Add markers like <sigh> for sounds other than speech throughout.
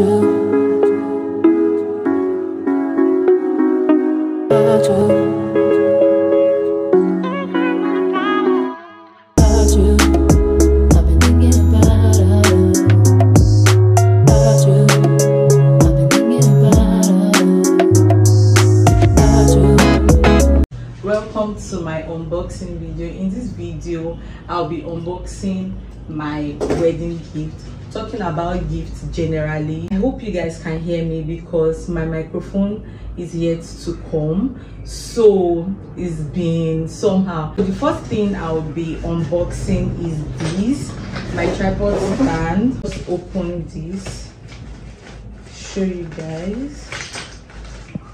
do welcome to my unboxing video. In this video i'll be unboxing my wedding gift. Talking about gifts generally. I hope you guys can hear me because my microphone is yet to come. So it's been somehow. The first thing i'll be unboxing is this. My tripod stand. Just open this. Show you guys.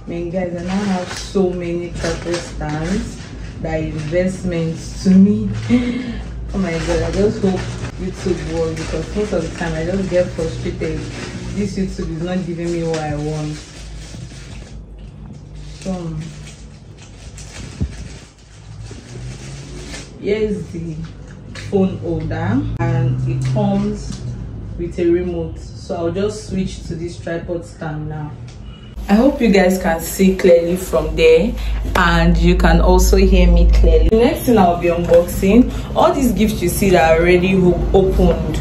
Man guys i now have so many tripod stands that investments to me. Oh my god i just hope youtube will because most of the time i just get frustrated. This youtube is not giving me what i want. So um, here's the phone holder and it comes with a remote. So i'll just switch to this tripod stand now I hope you guys can see clearly from there and you can also hear me clearly. The next thing I'll be unboxing, all these gifts you see that are already opened.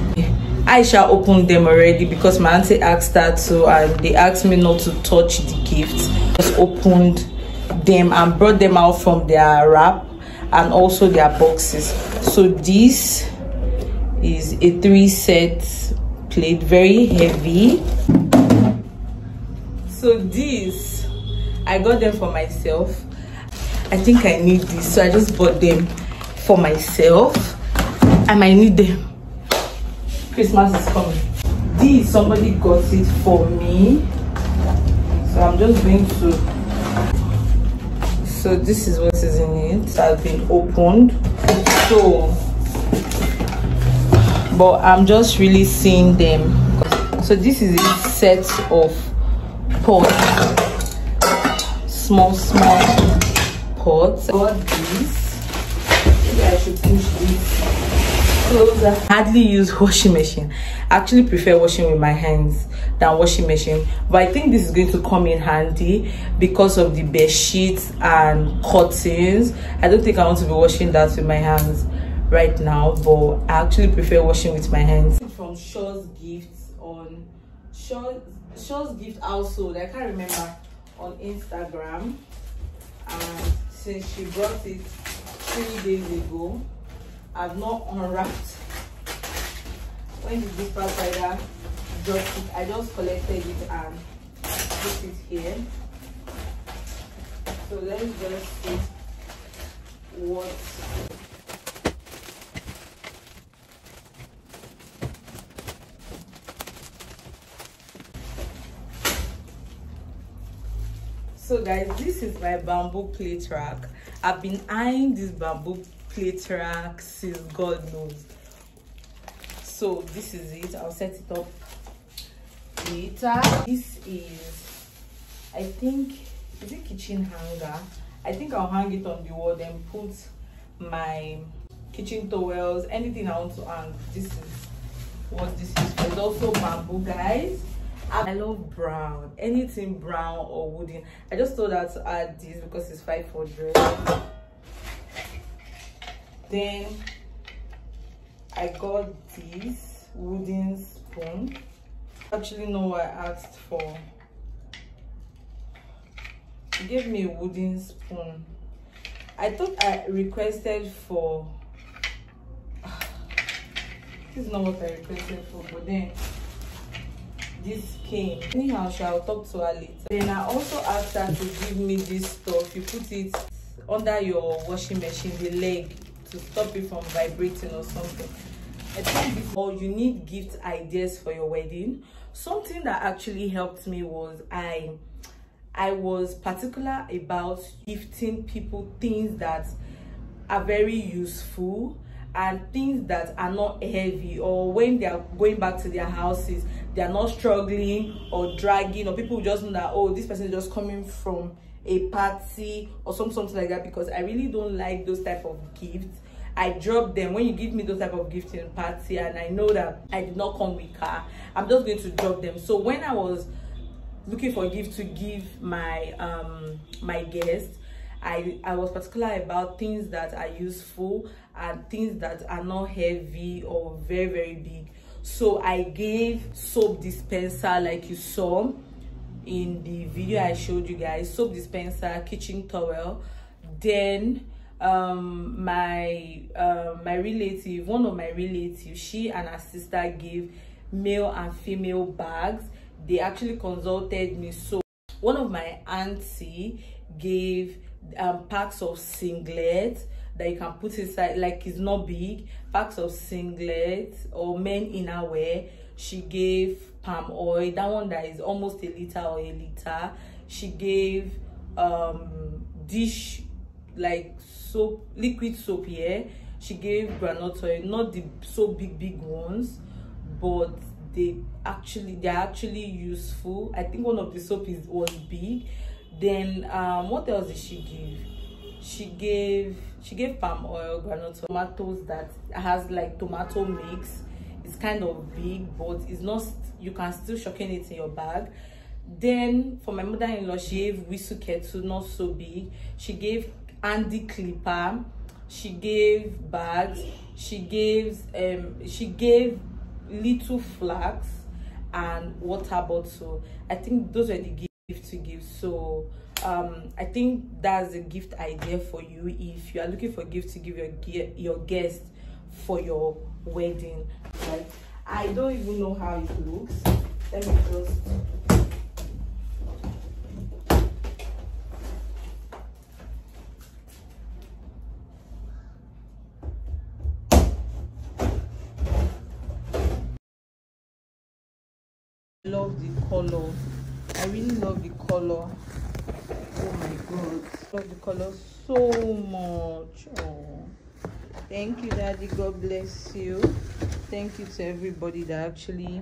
Aisha opened them already because my auntie asked her to and they asked me not to touch the gifts. Just opened them and brought them out from their wrap and also their boxes. So this is a three set plate, very heavy so these i got them for myself. I think i need this so i just bought them for myself. I might need them. Christmas is coming. This somebody got it for me. So i'm just going to so this is what is in it. Has been opened. So but i'm just really seeing them. So this is a set of pots small small pots got these. Maybe i should push this closer. Hardly use washing machine. I actually prefer washing with my hands than washing machine. But i think this is going to come in handy because of the bed sheets and curtains. I don't think i want to be washing that with my hands right now but i actually prefer washing with my hands. From shaw's gifts on shaw's Shaw's Gift Household. I can't remember on Instagram. And since she brought it three days ago, I've not unwrapped. When did this rider drop it? I just collected it and put it here. So let's just see what so guys this is my bamboo plate rack. I've been eyeing this bamboo plate rack since god knows. So this is it. I'll set it up later. This is i think is it kitchen hanger? I think i'll hang it on the wall then put my kitchen towels anything i want to hang. This is what this is. It's also bamboo guys I love brown, anything brown or wooden. I just thought that to add this because it's 500. Then I got this wooden spoon. Actually, no, I asked for. He gave me a wooden spoon. I thought I requested for. <sighs> This is not what I requested for, but then this came anyhow shall talk to her later. Then i also asked her to give me this stuff. You put it under your washing machine the leg to stop it from vibrating or something. I think before you need gift ideas for your wedding. Something that actually helped me was i i was particular about gifting people things that are very useful and things that are not heavy or when they are going back to their houses they are not struggling or dragging or people just know that oh this person is just coming from a party or some something like that because i really don't like those type of gifts I drop them when you give me those type of gifting party and I know that I did not come with car. I'm just going to drop them. So when I was looking for a gift to give my um my guests, I, I was particular about things that are useful and things that are not heavy or very very big. So i gave soap dispenser like you saw in the video i showed you guys soap dispenser kitchen towel. Then um my uh, my relative one of my relatives she and her sister gave male and female bags. They actually consulted me. So one of my auntie gave um packs of singlets that you can put inside like it's not big. Packs of singlets or men inner wear. She gave palm oil. That one that is almost a liter or a liter. She gave um dish like soap liquid soap here she gave granite oil. Not the so big big ones but they actually they're actually useful. I think one of the soap is was big. Then um what else did she give she gave she gave palm oil granite tomatoes that has like tomato mix. It's kind of big but it's not you can still shorten it in your bag. Then for my mother-in-law she gave whistle kettle not so big. She gave andy clipper. She gave bags. She gave um she gave little flags and water bottle. I think those were the gifts to give so um i think that's a gift idea for you. If you are looking for gifts to give your your guest for your wedding right? I don't even know how it looks. Let me just love the color. I really love the color oh my god. Love the color so much. Oh thank you daddy. God bless you. Thank you to everybody that actually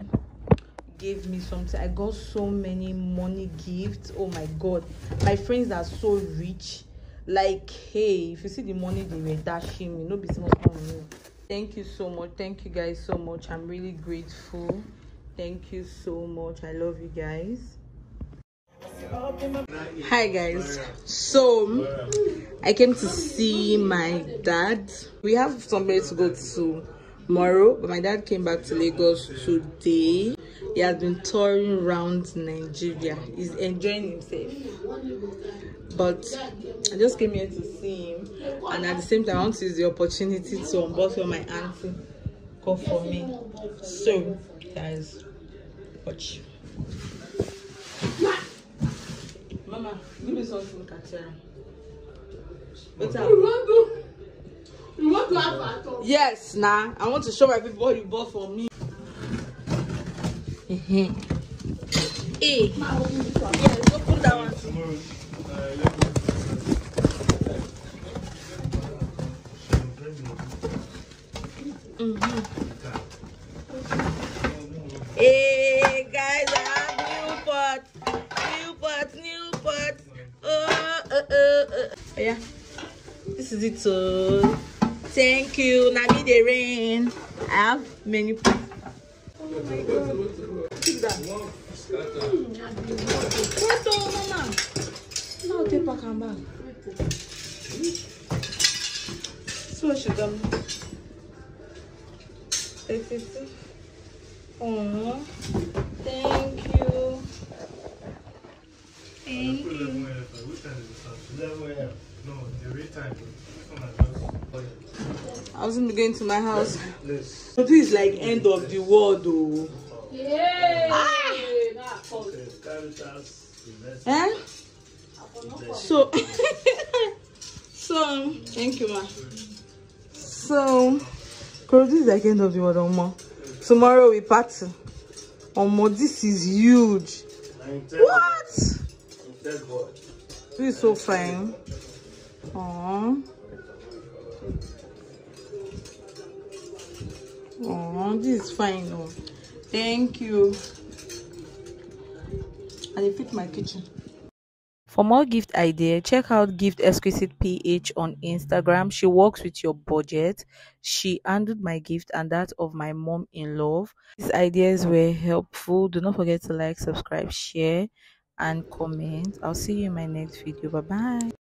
gave me something i got so many money gifts. Oh my god. My friends are so rich. Like hey if you see the money they were dashing me no be small small thank you so much. Thank you guys so much. I'm really grateful. Thank you so much. I love you guys hi guys. So i came to see my dad. We have somewhere to go to tomorrow but my dad came back to lagos today. He has been touring around nigeria. He's enjoying himself. But i just came here to see him. And at the same time i want to use the opportunity to unbox what my auntie got for me. So guys watch mama give me something look at here what's You want to, you want to have a talk? yes nah. I want to show my people what you bought for me. Hey yes open that one Hey guys, I have new pot, uh. Yeah, this is it. So, thank you. Me the rain. I have many. Oh my god. Take that. What the mama? Now take back and back. So she done? It. Oh, thank you. Thank you. I wasn't going to my house. So this is like end of the world, though. Yeah. Ah! Eh? So, <laughs> so thank you, ma. So, cause this is like end of the world, Omo. Tomorrow we party. Omo, this is huge. What? That's good. He's so fine. Oh. Oh, this is fine. Oh. Thank you. And it fit my kitchen. For more gift ideas, check out Gift Exquisite PH on Instagram. She works with your budget. She handled my gift and that of my mom in love. These ideas were helpful. Do not forget to like, subscribe, share and comment. I'll see you in my next video. Bye bye